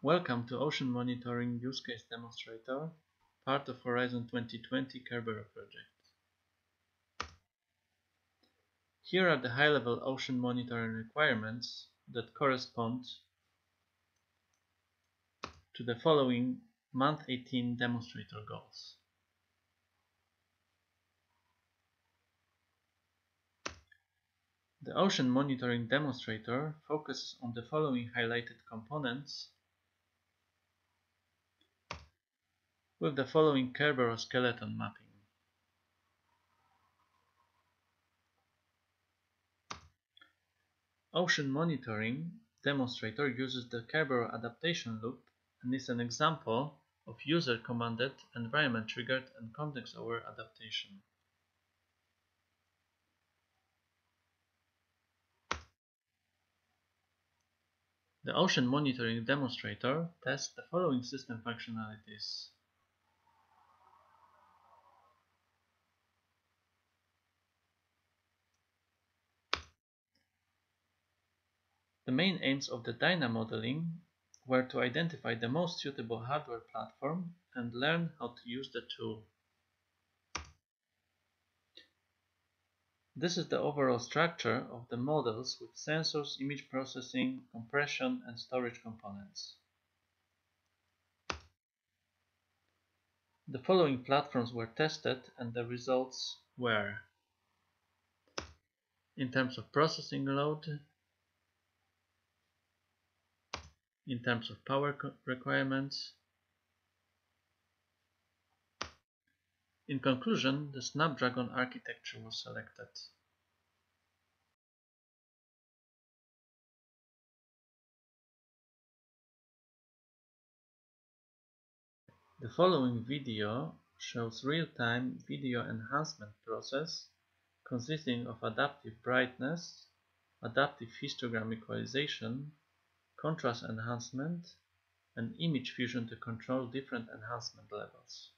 Welcome to Ocean Monitoring Use Case Demonstrator, part of Horizon 2020 CERBERO project. Here are the high-level ocean monitoring requirements that correspond to the following month 18 demonstrator goals. The Ocean Monitoring Demonstrator focuses on the following highlighted components with the following CERBERO skeleton mapping. Ocean Monitoring Demonstrator uses the CERBERO adaptation loop and is an example of user-commanded, environment-triggered and context-aware adaptation. The Ocean Monitoring Demonstrator tests the following system functionalities. The main aims of the DynAA modeling were to identify the most suitable hardware platform and learn how to use the tool. This is the overall structure of the models with sensors, image processing, compression and storage components. The following platforms were tested and the results were in terms of processing load, in terms of power requirements. In conclusion, the Snapdragon architecture was selected. The following video shows real-time video enhancement process consisting of adaptive brightness, adaptive histogram equalization, contrast enhancement, and image fusion to control different enhancement levels.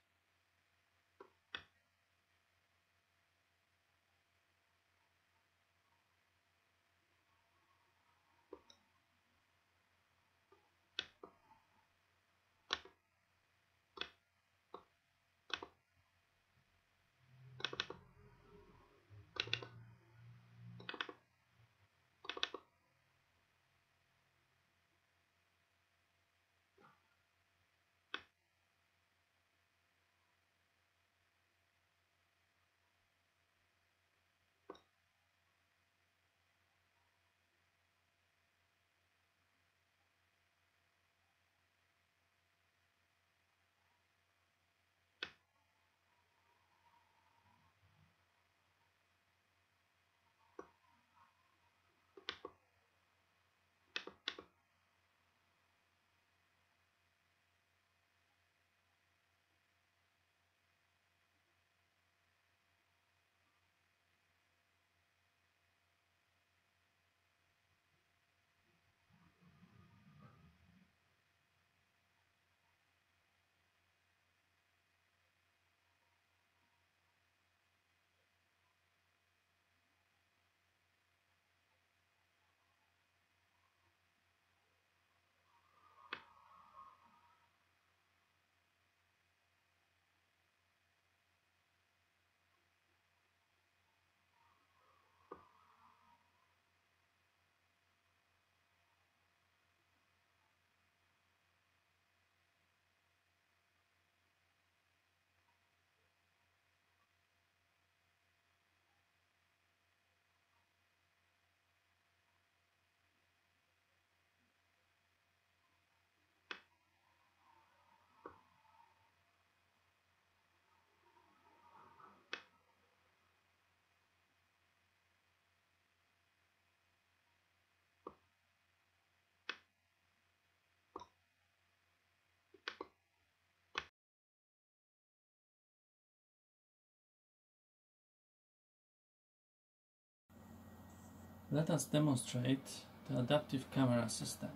Let us demonstrate the adaptive camera system.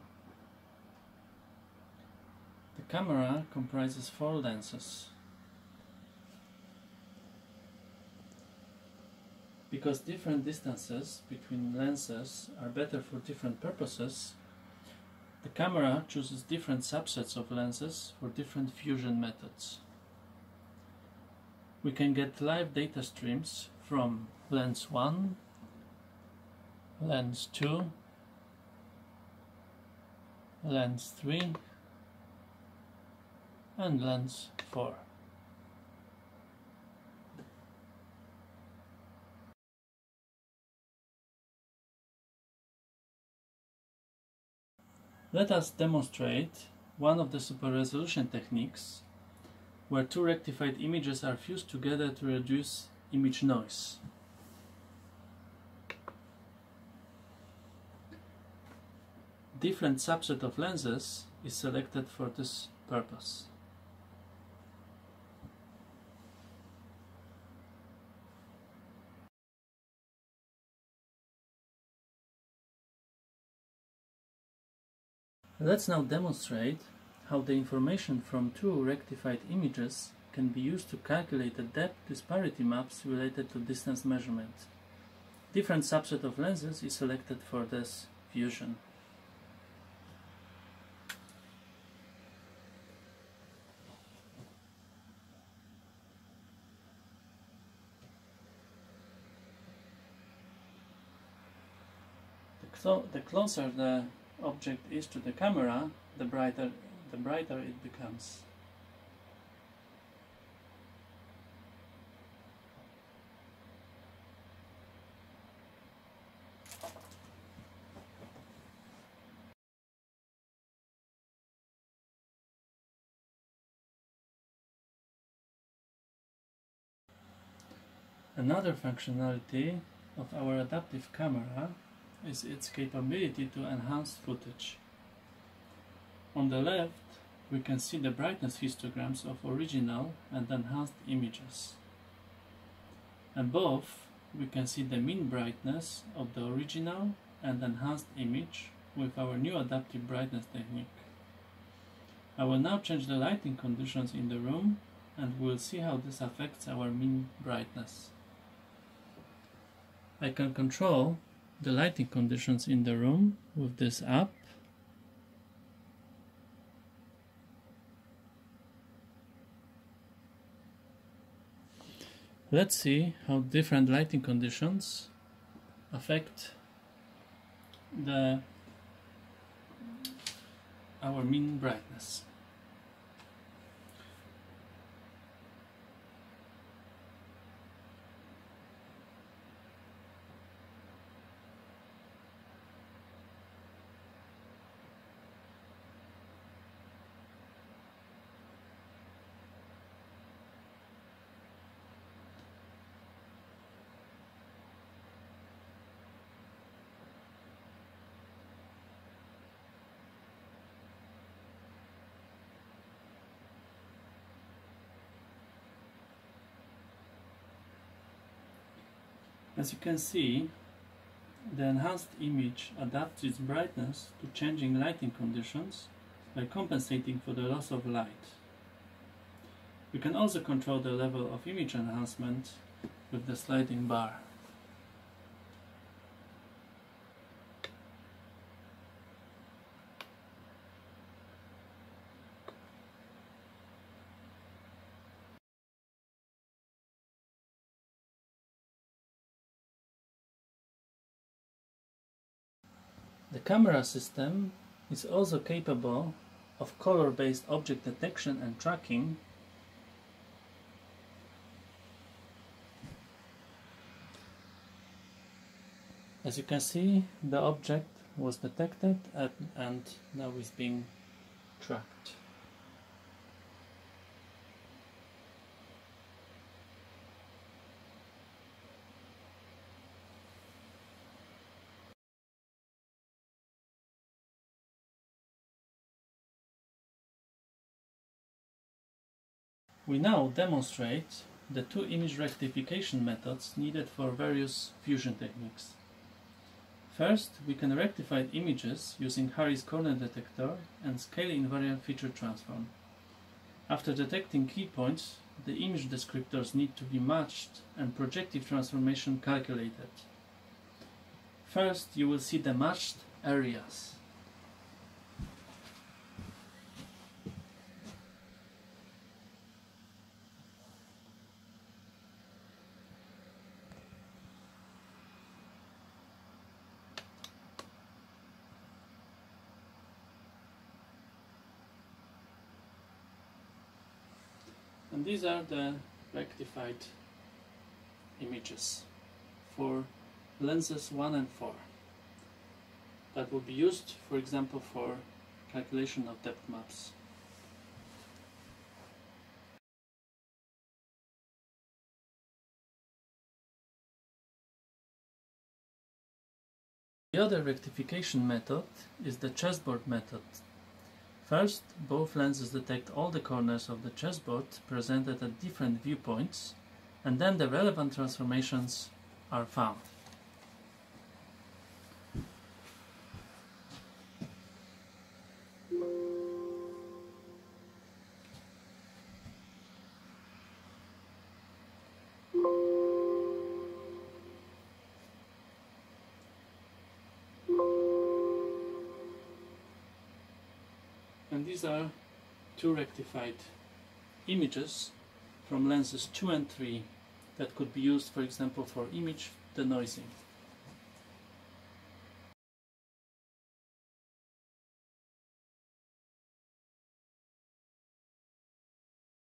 The camera comprises four lenses. Because different distances between lenses are better for different purposes, The camera chooses different subsets of lenses for different fusion methods. We can get live data streams from lens 1, lens 2, lens 3 and lens 4. Let us demonstrate one of the super resolution techniques where two rectified images are fused together to reduce image noise. Different subset of lenses is selected for this purpose. Let's now demonstrate how the information from two rectified images can be used to calculate the depth disparity maps related to distance measurement. Different subset of lenses is selected for this fusion. So the, closer the object is to the camera, the brighter the brighter it becomes. Another functionality of our adaptive camera is its capability to enhance footage. On the left, we can see the brightness histograms of original and enhanced images. Above, we can see the mean brightness of the original and enhanced image with our new adaptive brightness technique. I will now change the lighting conditions in the room and we'll see how this affects our mean brightness. I can control the lighting conditions in the room with this app. Let's see how different lighting conditions affect the our mean brightness. As you can see, the enhanced image adapts its brightness to changing lighting conditions by compensating for the loss of light. We can also control the level of image enhancement with the sliding bar. The camera system is also capable of color-based object detection and tracking As you can see, the object was detected and now is being tracked. We now demonstrate the two image rectification methods needed for various fusion techniques. First, we can rectify images using Harris corner detector and scale invariant feature transform. After detecting key points, the image descriptors need to be matched and projective transformation calculated. First, you will see the matched areas. And these are the rectified images for lenses 1 and 4 that will be used for example for calculation of depth maps. The other rectification method is the chessboard method. First, both lenses detect all the corners of the chessboard presented at different viewpoints, and then the relevant transformations are found. And these are two rectified images from lenses 2 and 3 that could be used for example for image denoising.